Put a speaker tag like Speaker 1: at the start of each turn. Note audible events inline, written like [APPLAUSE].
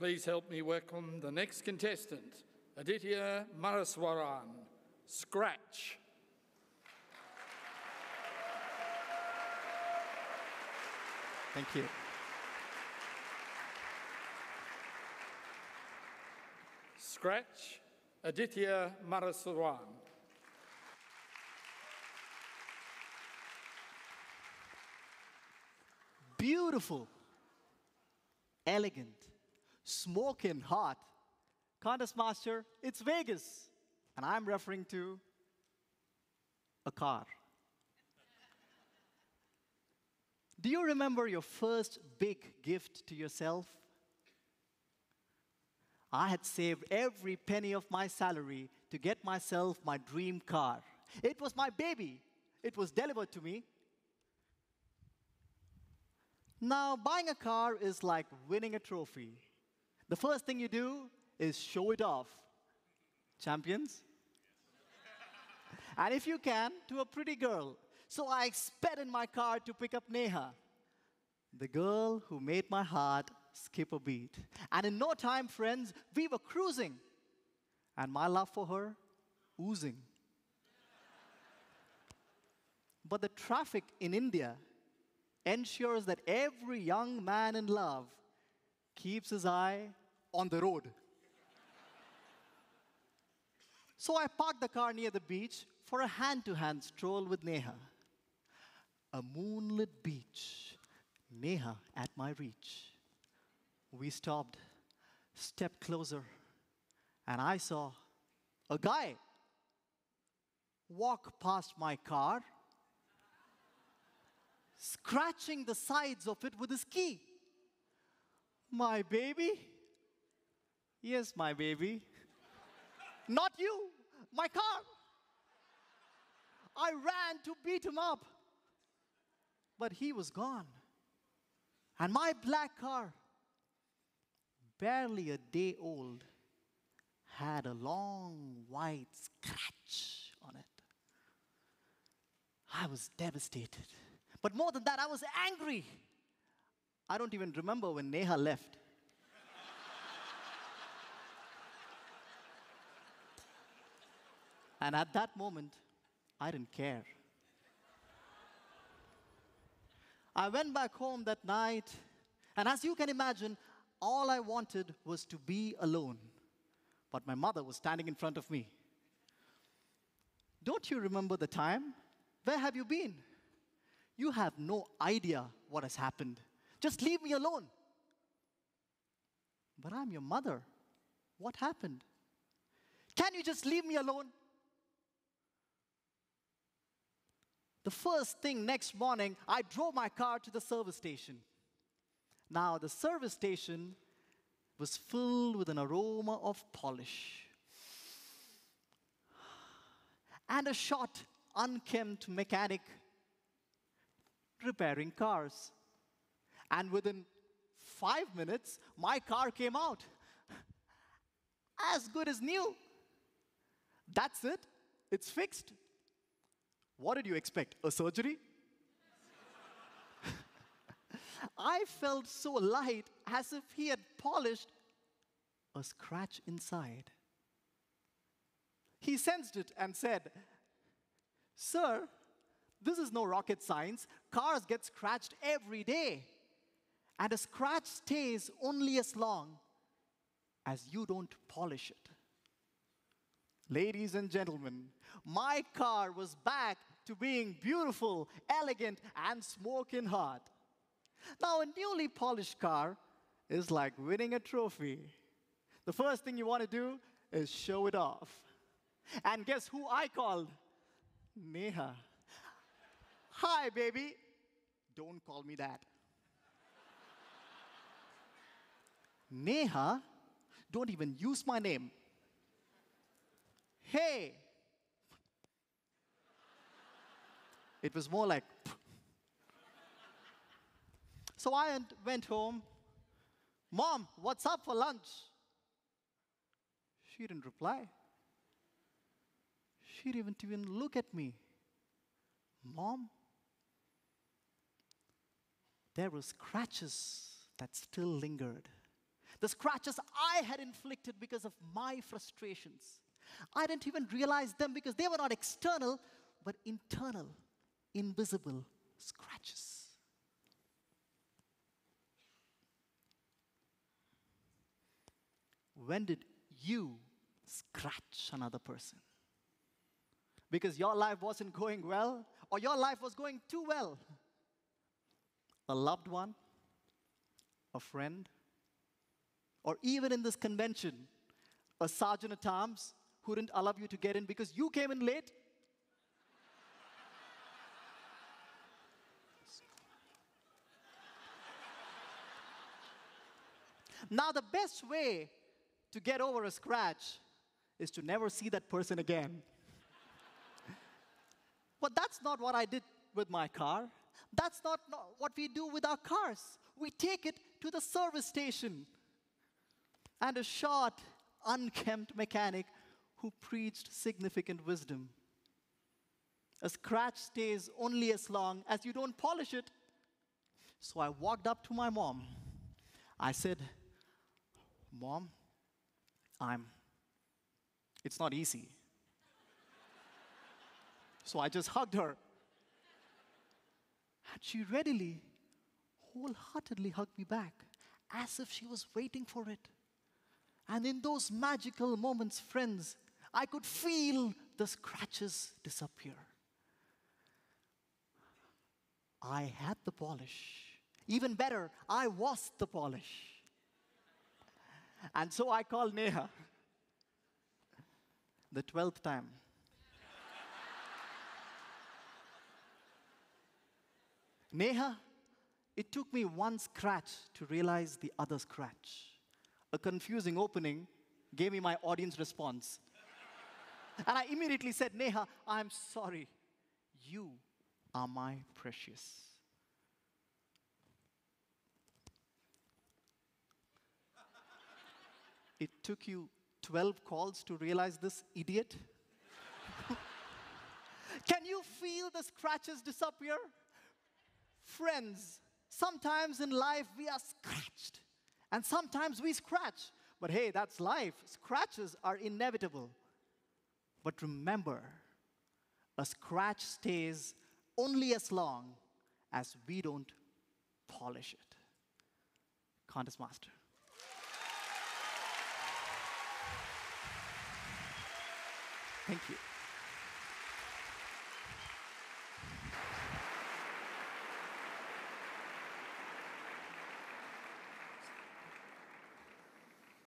Speaker 1: please help me welcome the next contestant, Aditya Maheswaran, Scratch.
Speaker 2: Thank you.
Speaker 1: Scratch, Aditya Maheswaran.
Speaker 2: Beautiful, elegant, smoking hot. Contest master, it's Vegas. And I'm referring to a car. Do you remember your first big gift to yourself? I had saved every penny of my salary to get myself my dream car. It was my baby. It was delivered to me. Now, buying a car is like winning a trophy. The first thing you do is show it off. Champions? and if you can, to a pretty girl. So I sped in my car to pick up Neha, the girl who made my heart skip a beat. And in no time, friends, we were cruising. And my love for her, oozing. but the traffic in India ensures that every young man in love keeps his eye on the road. so I parked the car near the beach for a hand to hand stroll with Neha. A moonlit beach, Neha at my reach. We stopped, stepped closer, and I saw a guy walk past my car scratching the sides of it with his key. My baby? Yes, my baby. Not you, my car. I ran to beat him up, but he was gone. And my black car, barely a day old, had a long white scratch on it. I was devastated. But more than that, I was angry. I don't even remember when Neha left. And at that moment, I didn't care. I went back home that night, and as you can imagine, all I wanted was to be alone. But my mother was standing in front of me. Don't you remember the time? Where have you been? You have no idea what has happened. Just leave me alone. But I'm your mother. What happened? Can you just leave me alone? The first thing next morning, I drove my car to the service station. Now, the service station was filled with an aroma of polish. And a short, unkempt mechanic repairing cars. And within five minutes, my car came out. As good as new. That's it. It's fixed. What did you expect? A surgery? [LAUGHS] I felt so light as if he had polished a scratch inside. He sensed it and said, Sir, this is no rocket science. Cars get scratched every day. And a scratch stays only as long as you don't polish it. Ladies and gentlemen, my car was back to being beautiful, elegant, and smoking hot. Now, a newly polished car is like winning a trophy. The first thing you want to do is show it off. And guess who I called? Neha. Hi, baby. Don't call me that. Neha, don't even use my name. Hey. It was more like. so I went home. Mom, what's up for lunch? She didn't reply. She didn't even look at me. Mom, there were scratches that still lingered. the scratches I had inflicted because of my frustrations. I didn't even realize them because they were not external, but internal, invisible scratches. When did you scratch another person? Because your life wasn't going well, or your life was going too well. A loved one, a friend, or even in this convention, a sergeant at arms who didn't allow you to get in because you came in late. Now, the best way to get over a scratch is to never see that person again. [LAUGHS] but that's not what I did with my car. That's not, not what we do with our cars. We take it to the service station. And a short, unkempt mechanic who preached significant wisdom. A scratch stays only as long as you don't polish it. So I walked up to my mom. I said, Mom, I'm, it's not easy. so I just hugged her. And she readily, wholeheartedly hugged me back, as if she was waiting for it. And in those magical moments, friends, I could feel the scratches disappear. I had the polish. Even better, I was the polish. And so I called Neha the 12th time. Neha, it took me one scratch to realize the other scratch. A confusing opening gave me my audience response. and I immediately said, Neha, I'm sorry. You are my precious. It took you 12 calls to realize this, idiot? [LAUGHS] Can you feel the scratches disappear? Friends, sometimes in life we are scratched, and sometimes we scratch. But hey, that's life. Scratches are inevitable. But remember, a scratch stays only as long as we don't polish it. Contest Master. Thank you.